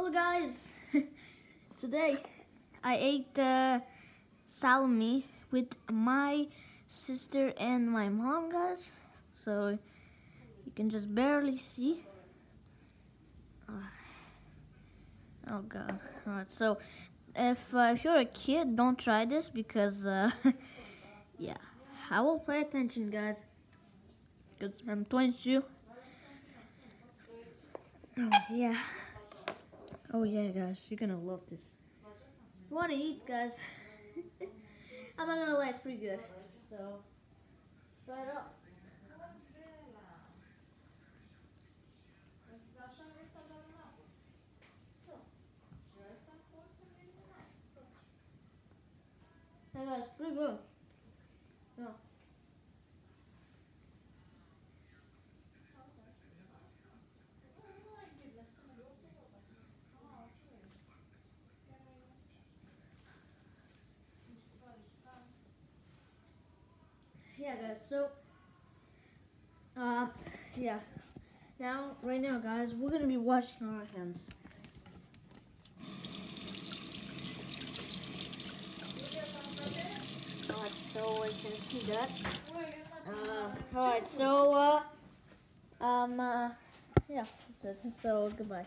Hello guys! Today I ate uh, salami with my sister and my mom guys. So you can just barely see. Uh, oh god. Alright, so if, uh, if you're a kid, don't try this because, uh, yeah. I will pay attention guys. Because I'm 22. Oh, yeah. Oh yeah, guys, you're gonna love this. You wanna eat, guys? I'm not gonna lie, it's pretty good. So, try it out. Hey guys, pretty good. Yeah. Yeah guys so uh yeah now right now guys we're gonna be washing our hands Alright, so I can see that. Uh, Alright, so uh um uh yeah, that's it. So goodbye.